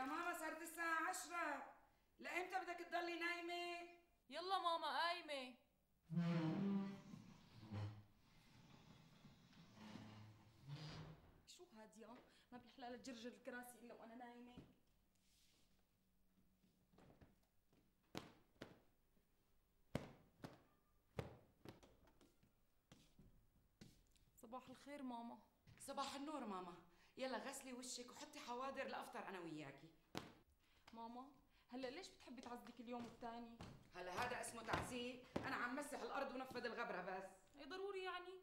يا ماما صارت الساعة عشرة. لإمتى بدك تضلي نايمة؟ يلا ماما قايمة. شو هاد يا ما بيحلى لها جرجر الكراسي إلا وأنا نايمة. صباح الخير ماما. صباح النور ماما. يلا غسلي وشك وحطي حواضر لأفطر أنا وياكي. ماما هلا ليش بتحبي تعذبي كل يوم الثاني؟ هلا هذا اسمه تعذيب أنا عم مسح الأرض ونفذ الغبرة بس. إي ضروري يعني؟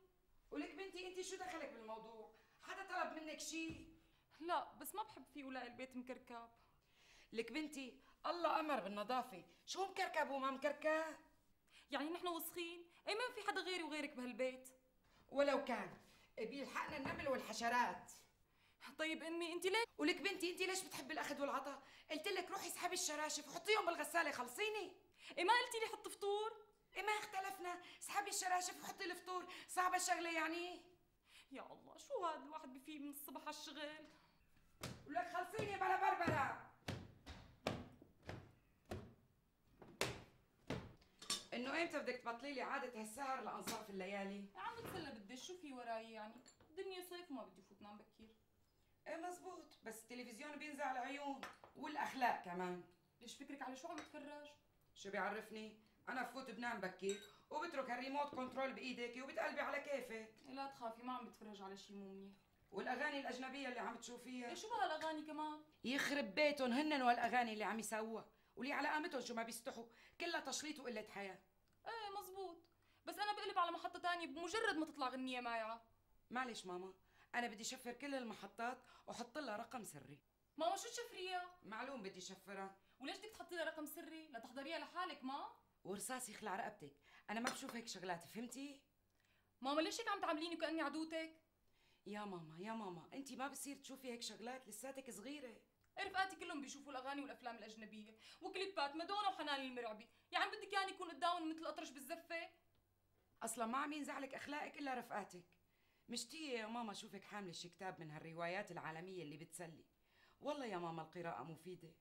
ولك بنتي انت شو دخلك بالموضوع؟ حدا طلب منك شيء لا بس ما بحب فيه ولاقي البيت مكركب. لك بنتي الله أمر بالنظافة. شو مكركب وما مكركب؟ يعني نحن وسخين؟ إي ما في حدا غيري وغيرك بهالبيت. ولو كان. بيلحقنا النمل والحشرات. طيب أمي أنت ليه؟ ولك بنتي أنت ليش بتحبي الأخذ والعطاء قلت لك روحي اسحبي الشراشف وحطيهم بالغساله خلصيني اي ما قلتي لي حط فطور؟ إيه ما اختلفنا اسحبي الشراشف وحطي الفطور صعبة الشغلة يعني يا الله شو هذا الواحد بفيه من الصبح على الشغل؟ ولك خلصيني بلا بربرة إنه إمتى بدك تبطلي لي عادة هالسهر لانصاف الليالي يا عم بتسلى بدش شو في وراي يعني؟ الدنيا صيف وما بدي فوت نام بكير إيه مزبوط بس التلفزيون بينزع العيون والأخلاق كمان. ليش فكرك على شو عم تفرج؟ شو بيعرفني؟ أنا بفوت بنام بكير وبترك هال remote control بإيدك وبتقلبي على كيفك. لا تخافي ما عم بتفرج على شيء مو منيح. والأغاني الأجنبية اللي عم تشوفيها. إيه شو بهالأغاني كمان؟ يخرب بيتهم هن والأغاني اللي عم يسووها ولي على قامتهم شو ما بيستحوا. كلها تشليط وقلة حياة. إيه مزبوط بس أنا بقلب على محطة تانية بمجرد ما تطلع غنية مايعة. معلش ماما أنا بدي شفر كل المحطات وحط لها رقم سري. ماما شو تشفريها؟ معلوم بدي شفرها. وليش بدك تحطي لها رقم سري؟ لتحضريها لحالك ما؟ ورصاص يخلع رقبتك. أنا ما بشوف هيك شغلات فهمتي؟ ماما ليش هيك عم تعامليني كأني عدوتك؟ يا ماما يا ماما انت ما بصير تشوفي هيك شغلات لساتك صغيرة. رفقاتي كلهم بيشوفوا الأغاني والأفلام الأجنبية. وكليبات مادونا وحنان المرعبي. يعني بدك يعني يكون قدامهم مثل اطرش بالزفة؟ أصلا ما عم ينزعلك أخلاقك إلا رفقاتك. مشتية يا ماما شوفك حامله شي كتاب من هالروايات العالمية اللي بتسلي. والله يا ماما القراءة مفيدة.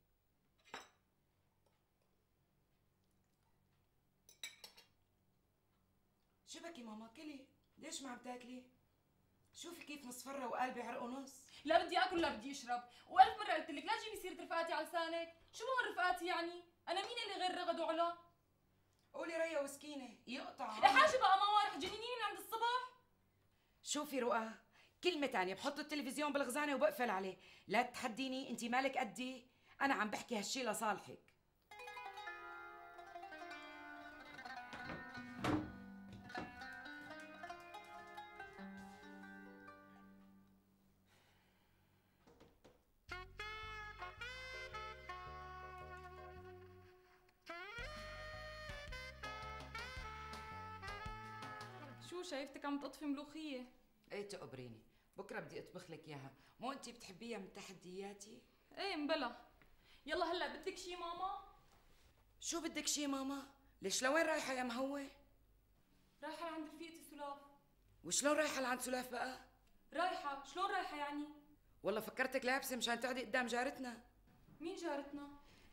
شو بكي ماما؟ كلي. ليش ما عم تاكلي؟ شوفي كيف مصفرة وقلبي عرقه نص لا بدي آكل لا بدي أشرب. وألف مرة قلت لك لا تجيبي سيرة رفقاتي على لسانك. شو هون رفقاتي يعني؟ أنا مين اللي غير رغد وعلا؟ قولي ريا وسكينة. يقطع. يا حاجة بقى ما رح جنينيني من عند الصبح؟ شوفي رؤى كلمة تانية بحط التلفزيون بالغزانة وبقفل عليه. لا تحديني انت مالك قدي؟ أنا عم بحكي هالشي لصالحك. عم تطفي ملوخية. إيه تقبريني بكرة بدي أطبخ لك إياها. مو انت بتحبيها من تحدياتي إيه مبلا يلا هلأ بدك شي ماما؟ شو بدك شي ماما؟ ليش لوين رايحة يا مهوة؟ رايحة لعند رفيقتي سلاف وشلون رايحة لعند سلاف بقى؟ رايحة؟ شلون رايحة يعني؟ والله فكرتك لابسة مشان تقعدي قدام جارتنا. مين جارتنا؟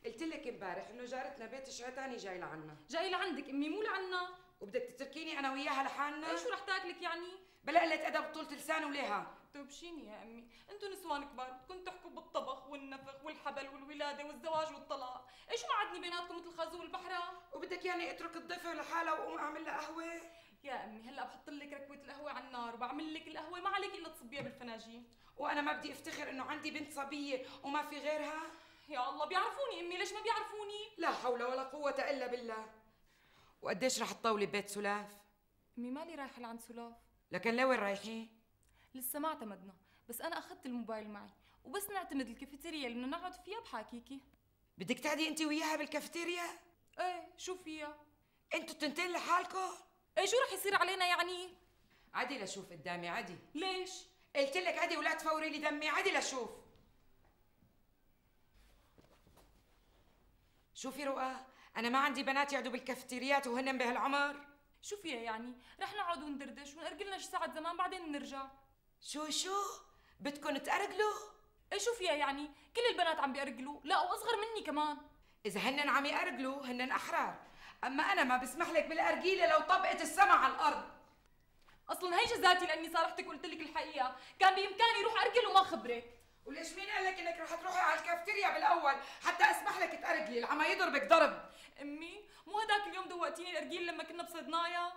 قلت لك امبارح إنه جارتنا بيت شعتاني جاي لعنا. جاي لعندك أمي مو لعنا. وبدك تتركيني أنا وياها لحالنا؟ إيه شو رح تاكلك يعني؟ بلا قلة ادب طولة لسان وليها. توبشيني يا أمي؟ أنتوا نسوان كبار بدكم تحكوا بالطبخ والنفخ والحبل والولادة والزواج والطلاق. إيش ما عدني بيناتكم مثل خازو والبحره وبدك يعني أترك الضيفة لحالها وأقوم أعمل لها قهوة؟ يا أمي هلأ بحط لك ركوة القهوة على النار وبعمل لك القهوة ما عليك إلا تصبيها بالفناجين وأنا ما بدي أفتخر إنه عندي بنت صبية وما في غيرها؟ يا الله بيعرفوني أمي ليش ما بيعرفوني؟ لا حول ولا قوة إلا بالله. وقديش رح تطولي ببيت سلاف؟ أمي مالي رايحه لعند سلاف؟ لكن لوين رايحين؟ لسه ما اعتمدنا بس أنا أخذت الموبايل معي وبس نعتمد الكافيتيريا اللي بدنا نقعد فيها بحاكيكي. بدك تقعدي انت وياها بالكافيتيريا؟ إيه شو فيها؟ أنتوا التنتين لحالكم؟ إيه شو رح يصير علينا يعني؟ عدي لشوف قدامي عدي. ليش؟ قلت لك عدي ولا تفوري لي دمي عدي لشوف. شوفي رؤى؟ أنا ما عندي بنات يقعدوا بالكافيتريات وهن بهالعمر. شو فيها يعني رح نقعد وندردش ونرجلنا شي ساعة زمان بعدين نرجع. شو شو؟ بدكم تأرجلوا إيه شو فيها يعني كل البنات عم بيأرجلوا لا وأصغر مني كمان. إذا هن عم يأرجلوا هن أحرار. أما أنا ما بسمح لك بالأرجيلة لو طبقت السما على الأرض. أصلا هي جزاتي لأني صارحتك وقلت لك الحقيقة. كان بإمكاني أروح أرجل وما خبرك. وليش مين قال لك إنك رح تروحي على الكافتيريا بالأول حتى أسمح لك تأرجلي العما يضربك ضرب. أمي مو هداك اليوم دوقتيني الأرجيل لما كنا بصيدنايا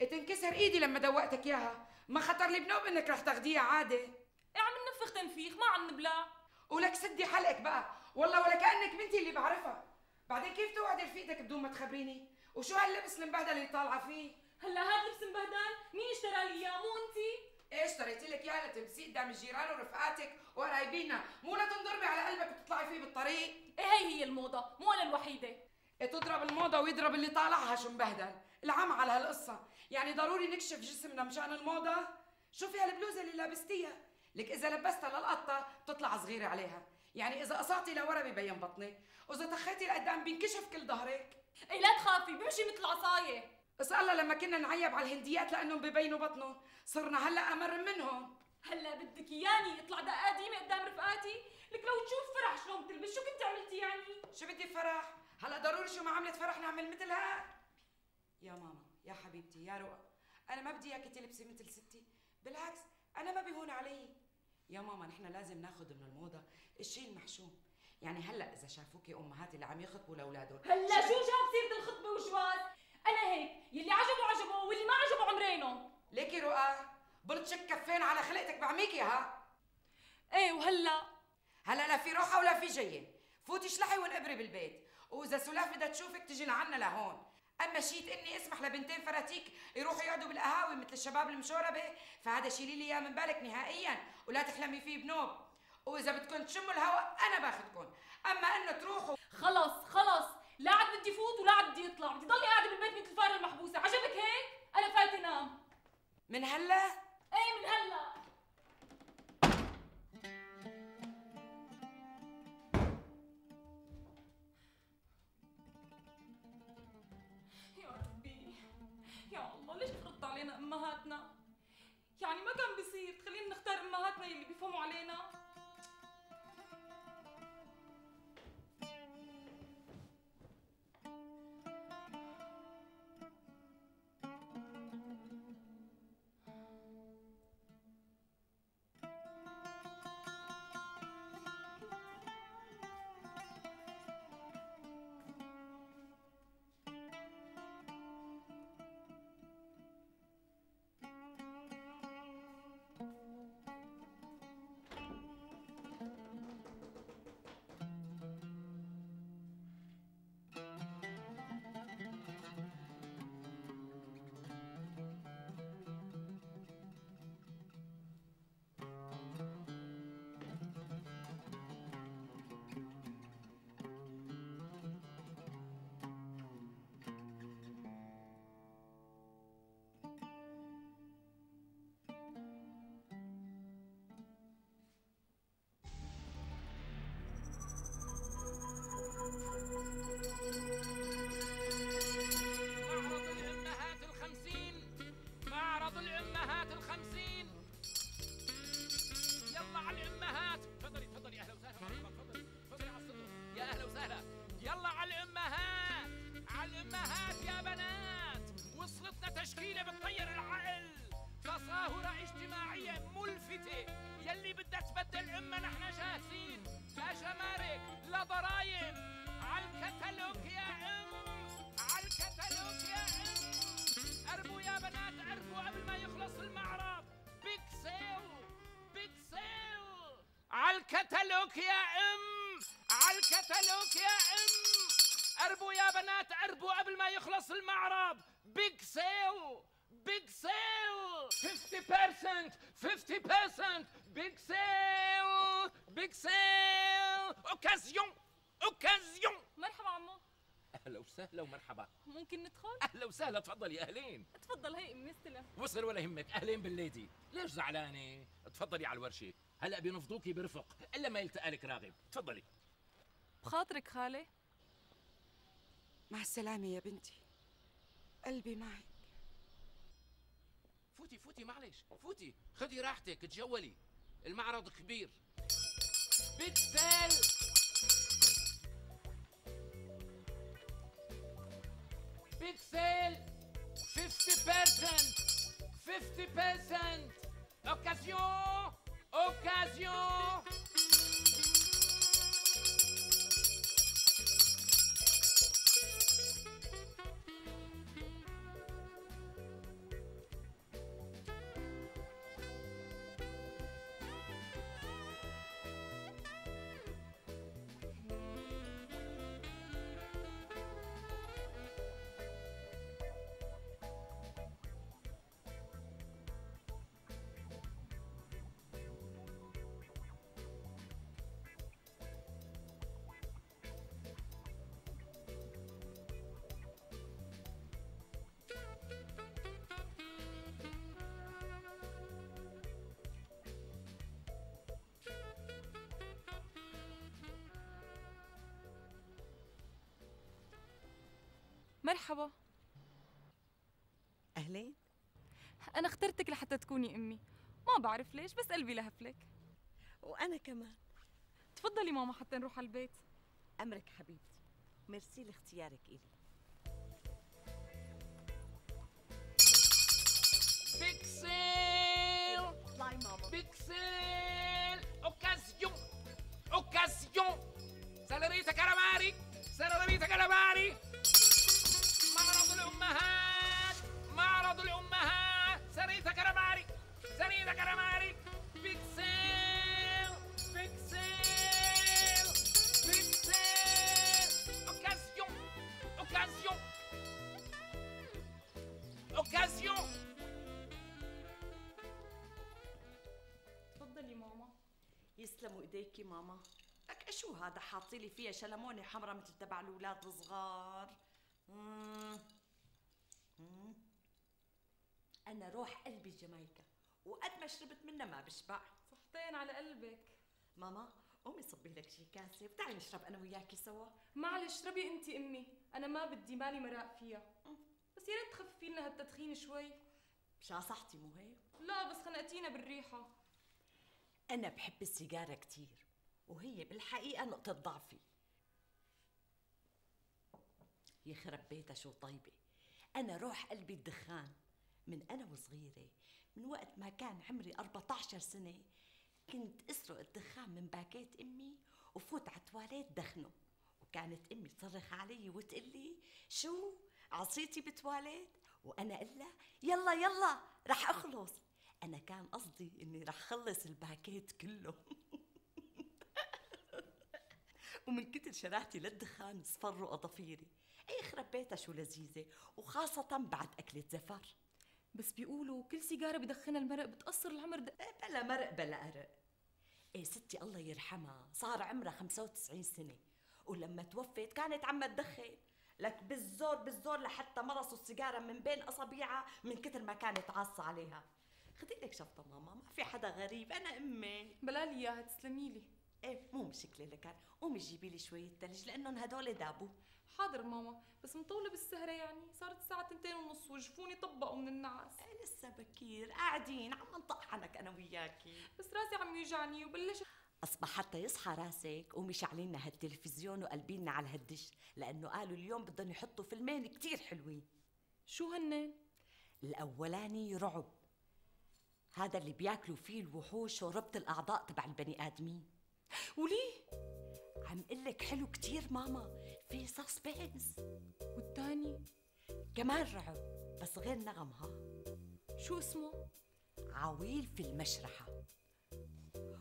تنكسر إيدي لما دوقتك إياها. ما خطر لي بنوب إنك رح تاخديها عادي. إيه عم ننفخ تنفيخ ما عم نبلع. ولك سدي حلقك بقى. والله ولا كأنك بنتي اللي بعرفها. بعدين كيف توعدي رفيقتك بدون ما تخبريني؟ وشو هاللبس المبهدل اللي طالعة فيه؟ هلا هاد لبس مبهدل؟ مين اشترى لي إياه؟ مو أنتي؟ إيش اشتريت لك اياه لتمسيه قدام الجيران ورفقاتك وقرايبينا. مو لتنضربي على قلبك وتطلعي فيه بالطريق. إيه هي هي الموضة؟ مو أنا الوحيدة. إيه تضرب الموضة ويضرب اللي طالعها شو مبهدل. العم على هالقصة. يعني ضروري نكشف جسمنا مشان الموضة. شوفي هالبلوزة اللي لابستيها. لك إذا لبستها للقطة بتطلع صغيرة عليها. يعني إذا قصعتي لورا ببين بطنك وإذا تخيتي لقدام بينكشف كل ظهرك. إيه لا تخافي بمشي مثل عصاية. بس الله لما كنا نعيب على الهنديات لأنهم ببينوا بطنه صرنا هلأ أمر منهم. هلأ بدك إياني يطلع دقه قديمه قدام رفقاتي. لك لو تشوف فرح شلون بتلبس شو كنت عملتي يعني؟ شو بدي فرح؟ هلأ ضروري شو ما عملت فرح نعمل مثلها. يا ماما يا حبيبتي يا رؤى أنا ما بدي إياكي تلبسي مثل ستي. بالعكس أنا ما بيهون علي. يا ماما نحن لازم ناخذ من الموضة الشيء المحشوم. يعني هلأ إذا شافوكي امهات اللي عم يخطبوا لأولادهم. هلأ شو جاب سيرة الخطبة والجواز أنا هيك يلي عجبه عجبه واللي ما عجبه عمرينه. ليكي رؤى بلطشك كفين على خلقتك بعميكي ها؟ إيه وهلا؟ هلا لا في روحة ولا في جاية. فوتي اشلحي وانقبري بالبيت. وإذا سلاف بدها تشوفك تجي لعنا لهون. أما شي إني اسمح لبنتين فراتيك يروحوا يقعدوا بالقهاوي مثل الشباب المشوربة فهذا شيلي لي اياه من بالك نهائيا ولا تحلمي فيه بنوب. وإذا بدكم تشموا الهواء أنا باخذكم أما إنه تروحوا خلص خلص. لا عاد بدي فوت ولا عاد بدي اطلع بدي ضلي قاعدة بالبيت مثل الفاره المحبوسة. عجبك هيك؟ أنا فايتة انام من هلا؟ إيه من هلا. يا ربي. يا الله ليش فرضت علينا أمهاتنا؟ يعني ما كان بيصير تخلينا نختار أمهاتنا اللي بيفهموا علينا. عالكتالوج يا أم عالكتالوج يا أم. قربوا يا بنات قربوا قبل ما يخلص المعرض. big sale big sale 50% 50% big sale big sale اوكازيون اوكازيون مرحبا عمو. أهلا وسهلا ومرحبا. ممكن ندخل أهلا وسهلا تفضلي أهلين. تفضل هي امي استلم وصل ولا يهمك أهلين بال lady. ليش زعلانة؟ تفضلي على الورشة. هلا بينفضوكي برفق إلا ما يلتقى لك راغب. تفضلي. بخاطرك خالي مع السلامة يا بنتي. قلبي معك. فوتي فوتي معلش. فوتي خدي راحتك تجولي. المعرض كبير. big sale big sale 50% 50% اوكازيون اوكازيون مرحبا. أهلين. أنا اخترتك لحتى تكوني أمي. ما بعرف ليش بس قلبي لهفلك. وأنا كمان. تفضلي ماما حتى نروح على البيت. أمرك حبيبتي. ميرسي لاختيارك إلي. big sale اطلعي ماما. big sale اوكازيون اوكازيون سالريتا كالاماري سالريتا كالاماري معرض الأمهات. معرض الامهات سالريتا كالاماري سالريتا كالاماري بيكسل بيكسل بيكسل أوكازيون أوكازيون. أوكازيون. تفضلي ماما. يسلموا ايديكي ماما. لك شو هذا حاطي لي فيها شلموني حمرا مثل تبع الأولاد الصغار. مم. أنا روح قلبي جامايكا وقد ما شربت منها ما بشبع. صحتين على قلبك. ماما قومي صبي لك شي كاسة وتعالي نشرب أنا وياكي سوا. معلش اشربي انت أمي أنا ما بدي مالي مراق فيها. بس يا ريت تخففي لنا هالتدخين شوي. مشان صحتي مو هيك؟ لا بس خنقتينا بالريحة. أنا بحب السيجارة كتير وهي بالحقيقة نقطة ضعفي. يخرب بيتها شو طيبة. أنا روح قلبي الدخان. من أنا وصغيرة من وقت ما كان عمري 14 سنة كنت أسرق الدخان من باكيت أمي وفوت على التواليت دخنه. وكانت أمي تصرخ علي وتقلي شو؟ عصيتي بالتواليت وأنا أقول لها يلا يلا رح أخلص. أنا كان قصدي إني رح خلص الباكيت كله. ومن كتر شراهتي للدخان صفروا أظافيري أي خرب بيتها شو لذيذة. وخاصة بعد أكلة زفر. بس بيقولوا كل سيجارة بدخنها المرق بتقصر العمر د... إيه بلا مرق بلا أرق. إيه ستي الله يرحمها صار عمرها 95 سنة ولما توفت كانت عم تدخن. لك بالزور بالزور لحتى مرصوا السيجارة من بين أصابيعها من كتر ما كانت عاصة عليها. خدي لك شفطة ماما ما في حدا غريب أنا أمي. بلالي إياها تسلمي لي. إيه مو مشكلة لك قومي جيبي لي شوية ثلج لأنهم هدول دابوا حاضر ماما بس مطولة بالسهرة يعني صارت الساعة تنتين ونص وجفوني طبقوا من النعاس. إيه لسه بكير قاعدين عم نطحنك أنا وياكي بس راسي عم يوجعني وبلش أصبح حتى يصحى راسك قومي لنا هالتلفزيون وقلبي لنا على هالدش لأنه قالوا اليوم بدهم يحطوا فيلمين كتير حلوين. شو هنن؟ الأولاني رعب. هذا اللي بياكلوا فيه الوحوش وربط الأعضاء تبع البني آدمين. وليه؟ عم قلك حلو كتير ماما في سسبنس والتاني كمان رعب بس غير نغم ها. شو اسمه؟ عويل في المشرحة.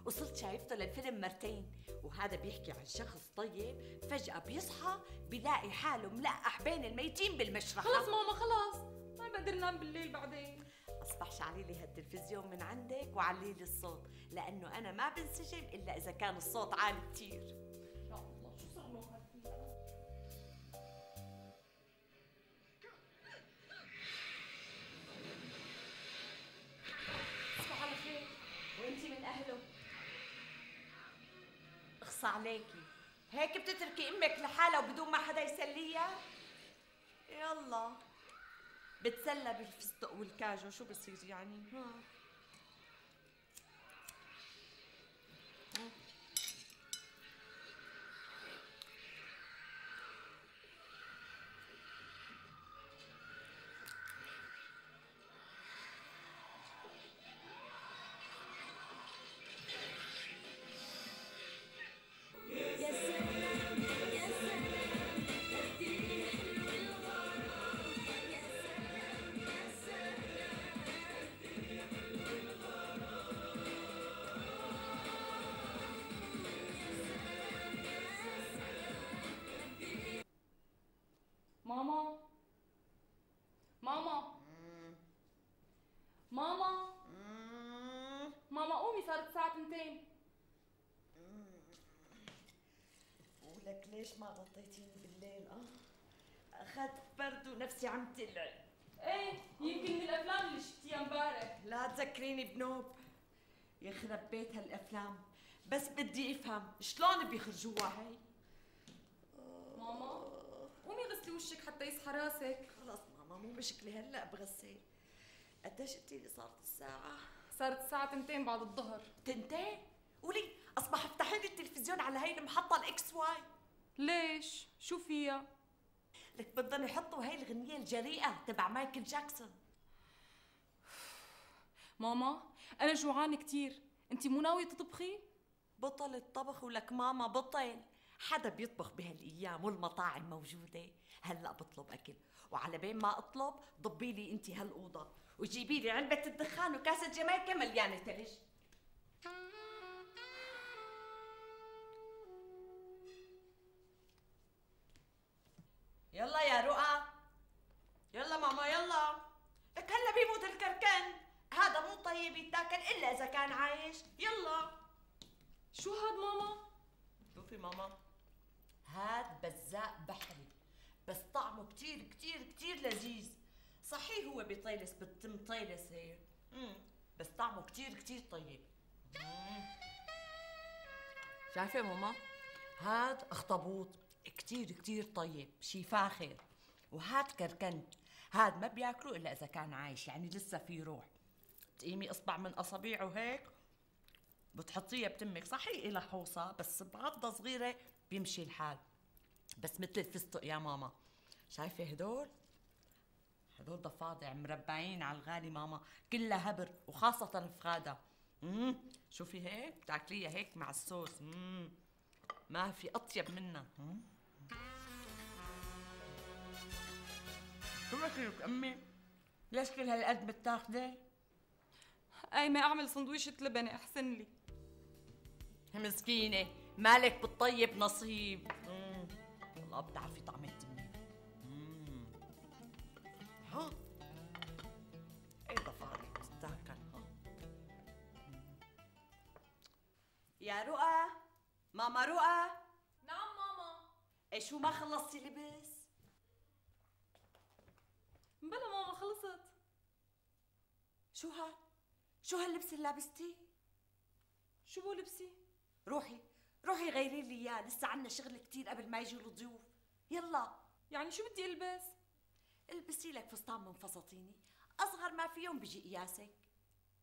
وصرت شايفته للفيلم مرتين وهذا بيحكي عن شخص طيب فجأة بيصحى بيلاقي حاله ملقح بين الميتين بالمشرحة. خلص ماما خلص ما بقدر نام بالليل بعدين. اصبح شعلي لي هالتلفزيون من عندك وعلي لي الصوت لأنه أنا ما بنسجم إلا إذا كان الصوت عالي كتير. اخصى عليكي هيك بتتركي أمك لحالها وبدون ما حدا يسليها؟ يلا. بتسلى بالفستق والكاجو. شو بصير يعني؟ ها. ليش ما غطيتيني بالليل آه؟ أخذت برد ونفسي عم تلعب إيه يمكن من الأفلام اللي شفتيها امبارح. لا تذكريني بنوب. يخرب بيت هالأفلام بس بدي أفهم شلون بيخرجوها هي ماما قومي غسلي وشك حتى يصحى راسك. خلص ماما مو مشكلة هلأ بغسل. قديش قلتي لي صارت الساعة؟ صارت الساعة 2 بعد الظهر. تنتين؟ قولي أصبح افتحي لي التلفزيون على هي المحطة ال XY ليش؟ شو فيها؟ لك بدهم يحطوا هي الغنية الجريئة تبع مايكل جاكسون. ماما أنا جوعانة كتير. أنت مو ناوية تطبخي؟ بطل الطبخ ولك ماما بطل. حدا بيطبخ بهالأيام والمطاعم موجودة. هلأ بطلب أكل. وعلى بين ما أطلب ضبي لي انت هالأوضة. وجيبي لي علبة الدخان وكاسة جمايكا مليانة ثلج كان عايش. يلا. شو هاد ماما؟ شوفي ماما. هاد بزاق بحري بس طعمه كتير كتير كتير لذيذ. صحيح هو بيطيلس بالتم طيلس هيك. بس طعمه كتير كتير طيب. شايفة ماما؟ هاد أخطبوط كتير كتير طيب شي فاخر وهاد كركنت. هاد ما بياكلوا إلا إذا كان عايش يعني لسه في روح. تقيمي اصبع من اصابيعه هيك؟ بتحطيها بتمك. صحيح إلها حوصة بس بعضة صغيرة بيمشي الحال. بس مثل الفستق يا ماما. شايفة هدول؟ هدول ضفادع مربعين على الغالي ماما. كلها هبر وخاصة الفخادة. امم شوفي هيك بتاكليها هيك مع الصوص. امم ما في أطيب منها. شو بكلك أمي؟ ليش كل هالقد متاخدة؟ قايمة أعمل سندويشة لبنة أحسن لي. مسكينة. مالك بالطيب نصيب. مم. والله بتعرفي طعم التنين مم. ها؟ إيه ضفاري بتتاكل ها. يا رؤى ماما رؤى. نعم ماما. إيه شو ما خلصتي لبس؟ بلا ماما خلصت. شو هاد؟ شو هاللبس اللي لابستيه؟ شو بو لبسي؟ روحي روحي غيري لي إياه. لسه عنا شغل كتير قبل ما يجوا الضيوف. يلا. يعني شو بدي ألبس؟ البسي لك فستان من فساتيني. أصغر ما فيهم بيجي قياسك.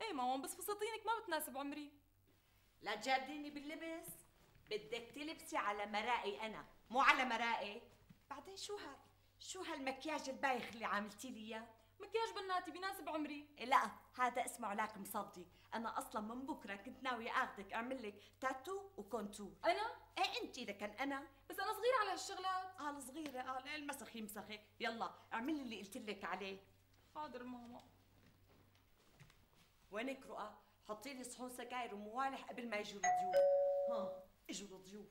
إيه ماما بس فساتينك ما بتناسب عمري. لا تجادليني باللبس. بدك تلبسي على مرائي أنا مو على مرائي. بعدين شو هاد شو هالمكياج البايخ اللي عاملتي لي إياه؟ مكياج بناتي بيناسب عمري. لا هذا اسمه علاك مصدي أنا أصلا من بكرة كنت ناوية أخذك أعمل لك تاتو وكونتور أنا؟ إيه أنت لكن أنا. بس أنا صغيرة على هالشغلات. قال صغيرة. قال إيه المسخ يمسخك يلا اعملي اللي قلت لك عليه. حاضر ماما. وينك رؤى؟ حطي لي صحون سجاير وموالح قبل ما يجوا الضيوف. ها اجوا الضيوف.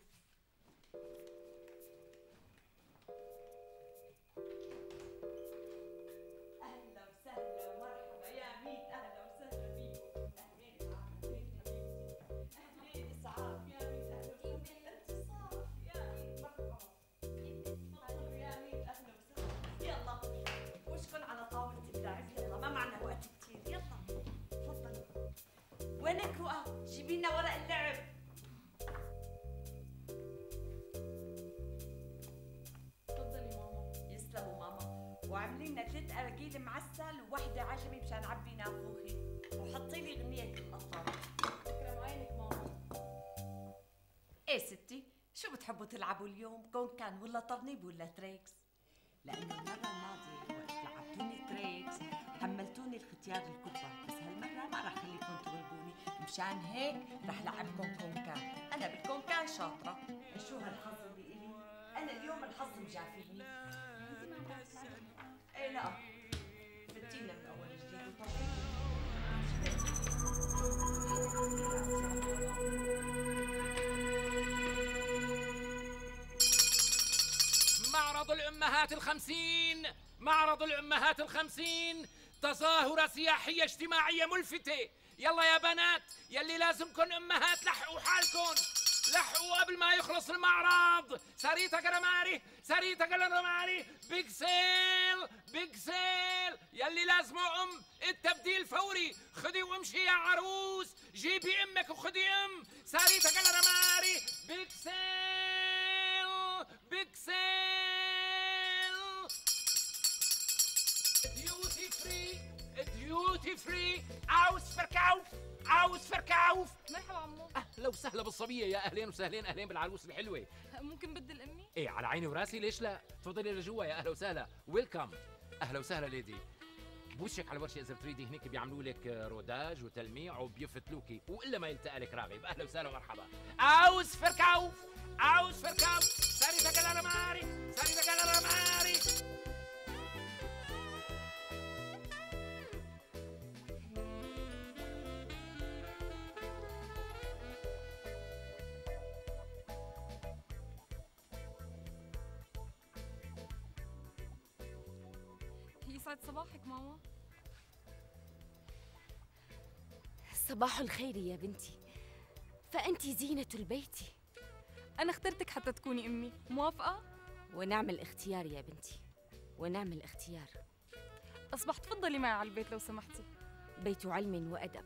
جيبي لنا ورق اللعب. تفضلي ماما. يسلموا ماما. واعملي لنا ثلاث اراجيل معسل ووحدة عجمي مشان نعبي نافوخي وحطي لي غنية القطار تكرم عينك ماما؟ إيه ستي؟ شو بتحبوا تلعبوا اليوم؟ كون كان ولا طرنيب ولا تريكس؟ لأنه المره الماضيه وقت لعبتوني تريكس. حملتوني الختيار الكبة بس هالمره ما رح خليكم تغلبوني. مشان هيك رح لعبكم كونكان أنا بالكونكان شاطرة. شو هالحظ اللي إلي؟ أنا اليوم الحظ مجافيني. إيه لا. فتينا من أول جديد معرض الأمهات الخمسين. معرض الأمهات الخمسين. تظاهرة سياحية اجتماعية ملفتة. يلا يا بنات يلي لازمكن أمهات لحقوا حالكن. لحقوا قبل ما يخلص المعرض. ساريتا كرماري ساريتا كرماري big sale big sale يلي لازمه أم التبديل فوري. خدي وامشي يا عروس. جيبي أمك وخدي أم. ساريتا كرماري big sale duty free Ausverkauf Ausverkauf مرحبا عمو. أهلا وسهلا بالصبية. يا أهلين وسهلين أهلين بالعروس الحلوة. ممكن بدل أمي؟ إيه على عيني وراسي. ليش لا؟ تفضلي لجوا. يا أهلا وسهلا. welcome أهلا وسهلا lady بوشك على ورشة إذا بتريدي هنيك بيعملوا لك روداج وتلميع وبيفتلوكي وإلا ما يلتقى لك راغب. أهلا وسهلا ومرحبا. عاوز فركاوف عاوز فركاوف ساري تقلر ماري ساري تقلر ماري. يسعد صباحك ماما. صباح الخير يا بنتي. فأنت زينة البيت. أنا اخترتك حتى تكوني أمي. موافقة؟ ونعم الاختيار يا بنتي. ونعم الاختيار. اصبح تفضلي معي على البيت لو سمحتي. بيت علم وأدب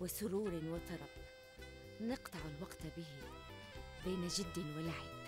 وسرور وطرب. نقطع الوقت به بين جد ولعب.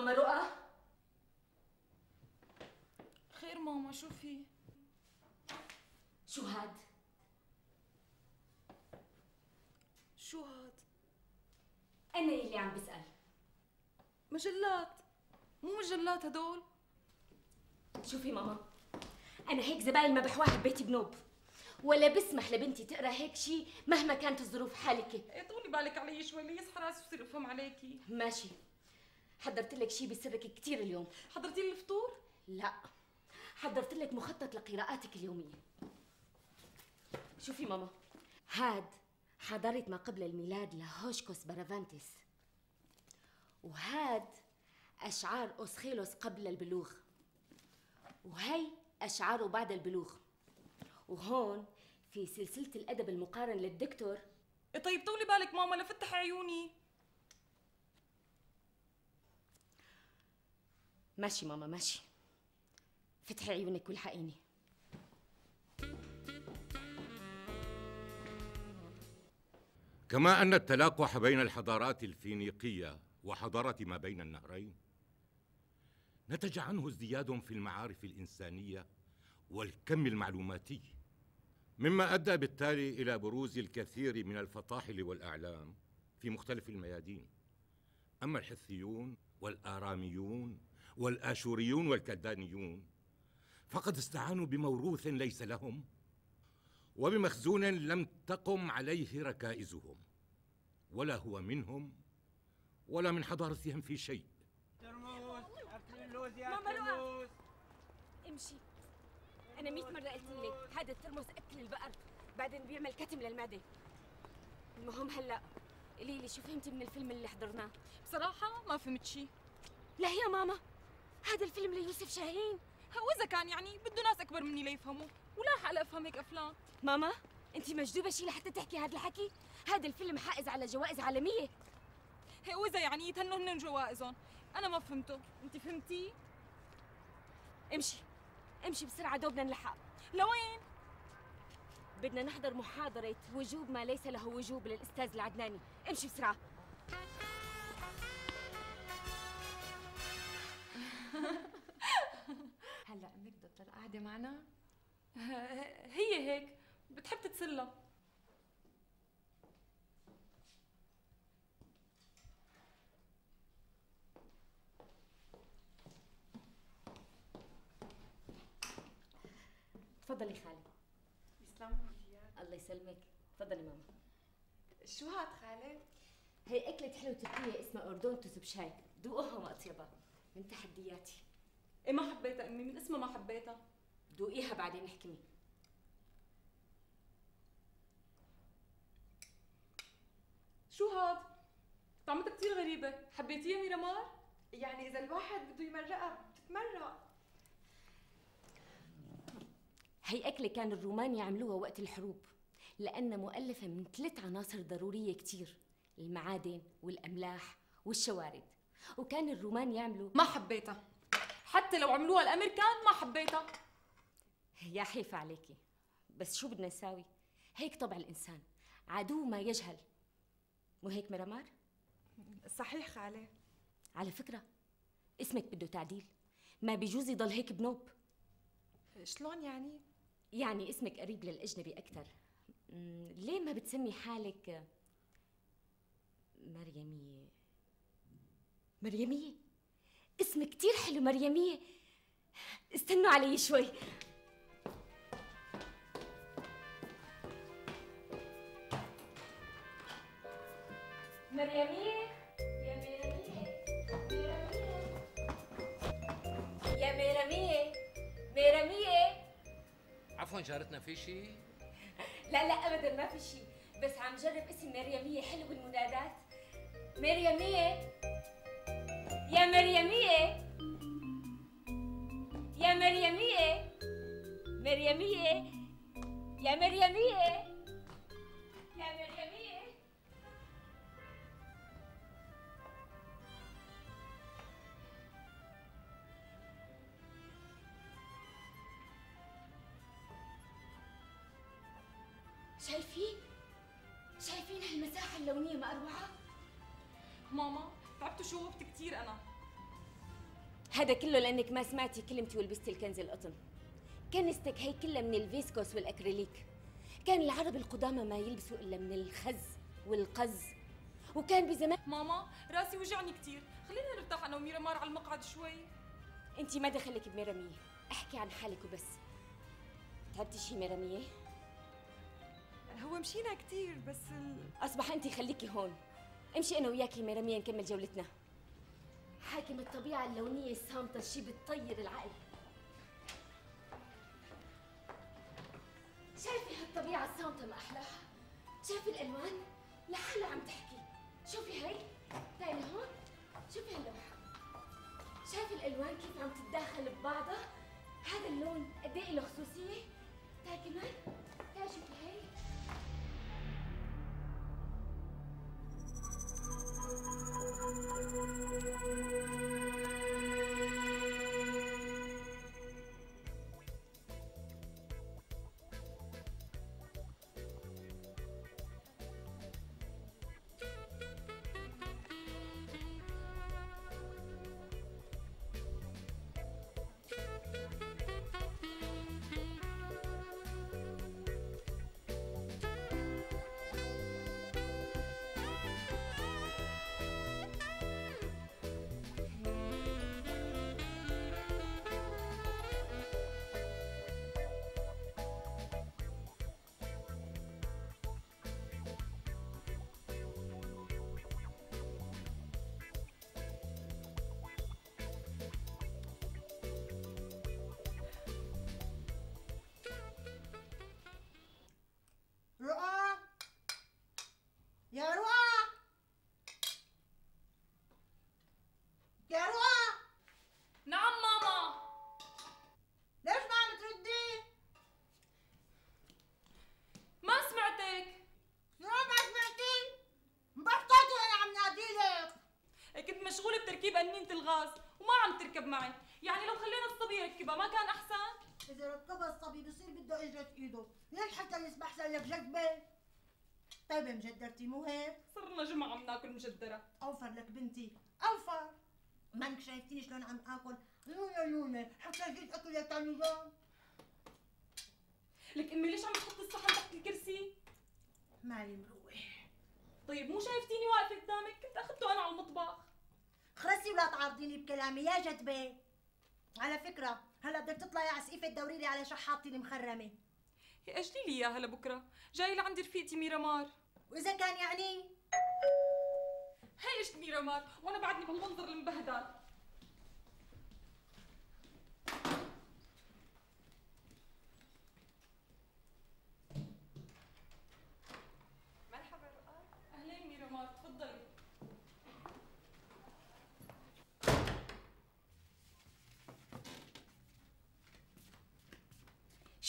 ماما رؤى خير ماما شو في؟ شو هاد؟ شو هاد؟ أنا اللي عم بسأل. مجلات. مو مجلات هدول. شوفي ماما؟ أنا هيك زباين ما بحواها ببيتي بنوب. ولا بسمح لبنتي تقرأ هيك شيء مهما كانت الظروف حالك. إيه طولي بالك علي شوي ليصحى راسي وصير أفهم عليكي. ماشي. حضرت لك شيء بسرك كثير اليوم. حضرتي لي الفطور؟ لا. حضرت لك مخطط لقراءاتك اليومية. شوفي ماما. هاد حضارة ما قبل الميلاد لهوشكوس برافانتس. وهاد أشعار أوسخيلوس قبل البلوغ. وهي أشعاره بعد البلوغ. وهون في سلسلة الأدب المقارن للدكتور. إيه طيب طولي بالك ماما لفتح عيوني. ماشي ماما ماشي. فتحي عيونك والحقيني. كما أن التلاقح بين الحضارات الفينيقية وحضارة ما بين النهرين نتج عنه ازدياد في المعارف الإنسانية والكم المعلوماتي مما أدى بالتالي إلى بروز الكثير من الفطاحل والأعلام في مختلف الميادين. أما الحثيون والآراميون والآشوريون والكلدانيون فقد استعانوا بموروث ليس لهم وبمخزون لم تقم عليه ركائزهم ولا هو منهم ولا من حضارتهم في شيء. ترموز اكل اللوز يا أكل. اللوز امشي. أنا مئة مرة قلت لك هذا الترمس أكل البقر بعدين بيعمل كتم للمعدة. المهم هلأ قولي لي شو فهمتي من الفيلم اللي حضرناه؟ بصراحة ما فهمت شي. لا يا ماما. هذا الفيلم ليوسف شاهين. وإذا كان يعني بده ناس أكبر مني ليفهموا. ولا حق أفهم هيك أفلام. ماما أنت مجذوبة شي لحتى تحكي هذا الحكي؟ هذا الفيلم حائز على جوائز عالمية. هي وإذا يعني يتهنوا هن جوائزهم. أنا ما فهمته. أنت فهمتي؟ امشي. امشي بسرعة دوبنا نلحق. لوين؟ بدنا نحضر محاضرة وجوب ما ليس له وجوب للأستاذ العدناني. امشي بسرعة. قاعدة معنا؟ هي هيك. بتحب تتسلى. تفضلي خالي. يسلم وجهك الله يسلمك. تفضلي ماما. شو هاد خالي؟ هي أكلة حلوة تركية اسمها أردونتوس بشاي. دوقوها وأطيبها. من تحدياتي. إيه ما حبيتها؟ إمي من اسمها ما حبيتها. دوقيها بعدين احكمي شو هاد؟ طعمتها كتير غريبة. حبيتيها ميرامار؟ يعني إذا الواحد بده يمرقها بتتمرق. هي أكلة كان الرومان يعملوها وقت الحروب لأنها مؤلفة من ثلاث عناصر ضرورية كتير المعادن والأملاح والشوارد. وكان الرومان يعملوا ما حبيتها. حتى لو عملوها الأمريكان ما حبيتها. يا حيفا عليكي بس شو بدنا نساوي؟ هيك طبع الإنسان عدو ما يجهل. مو هيك ميرامار صحيح خالي. على فكرة اسمك بده تعديل ما بيجوز يضل هيك بنوب. شلون يعني؟ يعني اسمك قريب للأجنبي أكثر مم، ليه ما بتسمي حالك مريمية؟ مريمية؟ اسم كتير حلو مريمية. استنوا علي شوي. مريمية يا مريمية. يا مريمية مريمية. عفوا جارتنا في شيء لا لا ابدا ما في شيء بس عم جرب اسم مريمية حلو بالمنادات. مريمية. يا مريمية يا مريمية هذا كله لأنك ما سمعتي كلمتي ولبستي الكنز القطن. كنستك هي كلها من الفيسكوس والأكريليك. كان العرب القدامى ما يلبسوا إلا من الخز والقز. وكان بزمان ماما راسي وجعني كتير. خلينا نرتاح أنا وميرامار على المقعد شوي. انت ما دخلك بميرامية أحكي عن حالك وبس. تعبتي شي ميرامية هو مشينا كتير بس ال... أصبح أنت خليكي هون. امشي أنا وياكي ميرامية نكمل جولتنا. حاكم الطبيعة اللونية الصامتة شي بتطير العقل. شايفي هالطبيعة الصامتة ما أحلاها؟ شايفي الألوان؟ لحالها عم تحكي. شوفي هي تعالي هون. شوفي هاللوحة. شايفي الألوان كيف عم تتداخل ببعضها؟ هذا اللون قد إيه له خصوصية؟ تعال كمان. تعال شوفي هي رؤى معي. يعني لو خلينا الصبي يركبها ما كان أحسن؟ إذا ركبها الصبي بصير بده إجرة إيده. ليش حتى يسمح لك جذبه طيب مجدرتي مو هيك؟ صرنا جمعة عم ناكل مجدرة. أوفر لك بنتي أوفر. مانك شايفتيني شلون عم آكل. لونا لونا حتى جيت أكل يا تاني يوم لك أمي ليش عم تحط الصحن تحت الكرسي؟ مالي مروح. طيب مو شايفتيني واقفة قدامك؟ كنت أخذته أنا على المطبخ. خرسي ولا تعارضيني بكلامي يا جدبة. على فكرة هلا بدك تطلعي على سقيفة دوري لي على شحاطتي المخرمة هي اجلي لي إياها لبكرة. جاي لعندي رفيقتي ميرامار وإذا كان يعني؟ هي اجت ميرامار وأنا بعدني بهالمنظر المبهدل مرحبا رؤى اهلين ميرامار تفضلي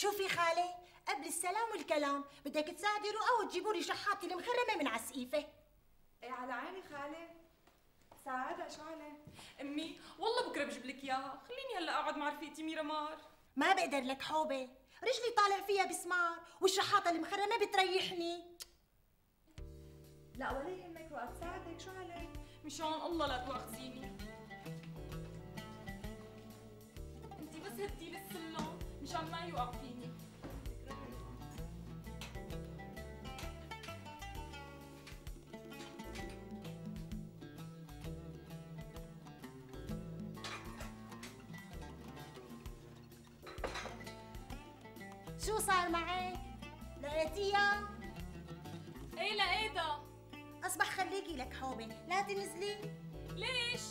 شوفي خالي قبل السلام والكلام بدك تساعدي رؤى وتجيبوا لي شحاطي المخرمة من على السقيفة إيه على عيني خالي. ساعدها شو عليه أمي والله بكرة بجيب لك إياها. خليني هلأ أقعد مع رفيقتي ميرامار ما بقدر لك حوبة. رجلي طالع فيها بسمار والشحاطة المخرمة بتريحني. لا ولا يهمك رؤى تساعدك شو عليه مشان الله لا تواخذيني أنتي بس هدي لي السلم مشان ما يوقع فيني شو صار معك؟ لقيتيها؟ إيه لقيتها أصبح خليكي لك حوبة لا تنزلي ليش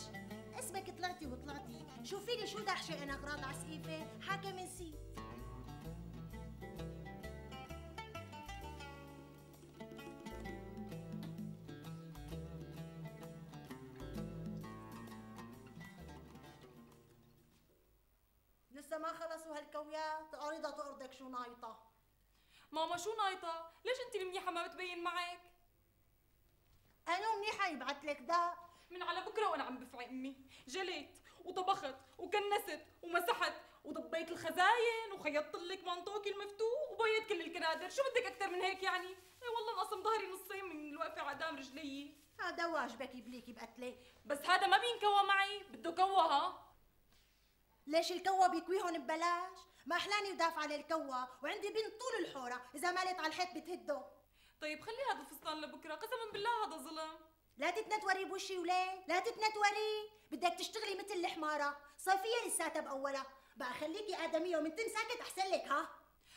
اسمك طلعتي وطلعتي. شوفي لي شو دحشة أنا أغراض على سقيفة حاكم نسيت لسه ما خلصوا هالكويات أريدها تقرضك شو نايطة؟ ماما شو نايطة؟ ليش أنتي المنيحة ما بتبين معك؟ أنا منيحة يبعت لك داء من على بكرة وأنا عم بفعي أمي. جليت وطبخت وكنست ومسحت وضبيت الخزاين وخيطت لك منطوقي المفتوح وبيت كل الكنادر. شو بدك أكثر من هيك يعني؟ اي والله انقسم ظهري نصين من الوقفة على قدام رجلي. هذا واجبك يبليكي بقتلك بس هذا ما بينكوى معي بده كوى ها؟ ليش الكوا بيكويهم ببلاش؟ ما أحلاني ودافع على الكوا وعندي بنت طول الحورة إذا مالت على الحيط بتهده. طيب خلي هذا الفستان لبكرة قسما بالله هذا ظلم. لا تتنتوري بوشي وليه لا تتنتوري. بدك تشتغلي مثل الحمارة. صيفية لساتها باولها بقى خليكي آدمية ومن ساكت أحسن لك ها؟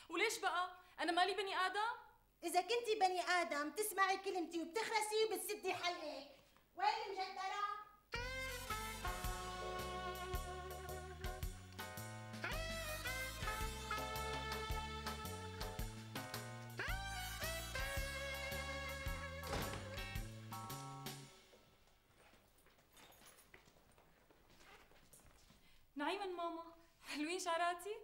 وليش بقى؟ أنا مالي بني آدم؟ إذا كنتي بني آدم تسمعي كلمتي وبتخرسي وبتسدي حلقك. وين المجدرة؟ نعيما ماما حلوين شعراتي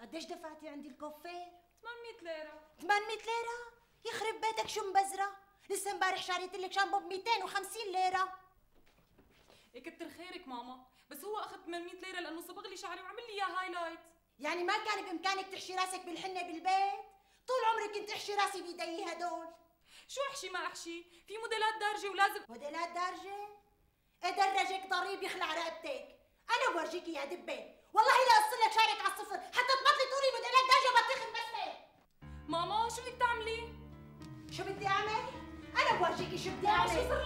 قديش دفعتي عندي الكوفير 800 ليره 800 ليره يخرب بيتك شو مبزره لسه امبارح شريت لك شامبو ب 250 ليره يكتر خيرك ماما بس هو اخذ 800 ليره لأنه صبغ لي شعري وعمل لي اياه highlight يعني ما كان بامكانك تحشي راسك بالحنه بالبيت طول عمري كنت احشي راسي بايدي هدول شو احشي ما احشي في موديلات دارجه ولازم موديلات دارجه ادرجك ضريب يخلع رقبتك أنا بورجيكي يا دبه والله لا اقص لك شعرك على الصفر. حتى تبطلي تقولي موديلات دارجه وبطيخ بسمه ماما شو بدك تعملي؟ شو بدي أعمل؟ أنا بورجيكي شو بدي أعمل؟ شو صار